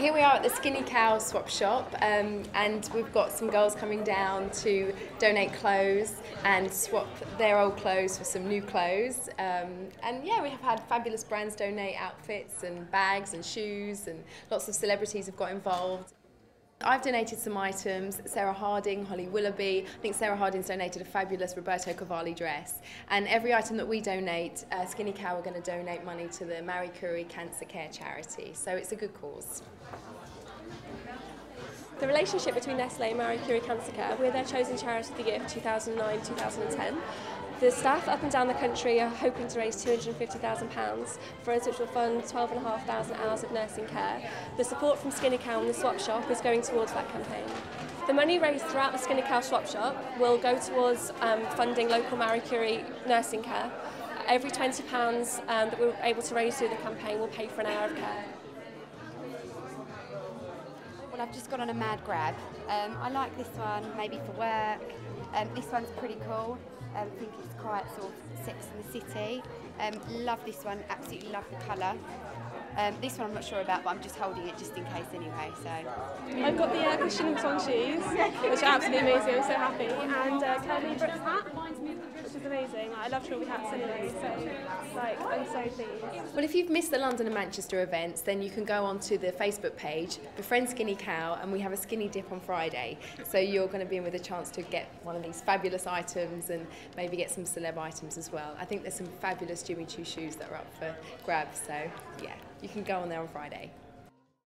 Here we are at the Skinny Cow swap shop, um, and we've got some girls coming down to donate clothes and swap their old clothes for some new clothes. Um, and yeah, we have had fabulous brands donate outfits and bags and shoes, and lots of celebrities have got involved. I've donated some items, Sarah Harding, Holly Willoughby, I think Sarah Harding's donated a fabulous Roberto Cavalli dress. And every item that we donate, uh, Skinny Cow are going to donate money to the Marie Curie Cancer Care Charity, so it's a good cause. The relationship between Nestle and Marie Curie Cancer Care, we're their chosen charity of the year for 2009-2010. The staff up and down the country are hoping to raise £250,000 for us, which will fund 12,500 hours of nursing care. The support from Skinny Cow and the Swap Shop is going towards that campaign. The money raised throughout the Skinny Cow Swap Shop will go towards um, funding local Marie Curie nursing care. Every £20 um, that we're able to raise through the campaign will pay for an hour of care. I've just gone on a mad grab. Um, I like this one, maybe for work. Um, this one's pretty cool. Um, I think it's quite sort of Sex in the City. Um, love this one, absolutely love the colour. Um, this one I'm not sure about, but I'm just holding it just in case anyway. So I've got the uh, Christian Louboutin shoes, which are absolutely amazing. I'm so happy. And uh, Kelly Brook's hat, which is amazing. I love Trilby hats anyway, so like I'm so pleased. Well, if you've missed the London and Manchester events, then you can go onto the Facebook page, Befriend Skinny Cow, and we have a skinny dip on Friday. So you're going to be in with a chance to get one of these fabulous items and maybe get some celeb items as well. I think there's some fabulous Jimmy Choo shoes that are up for grabs, so yeah, you can go on there on Friday.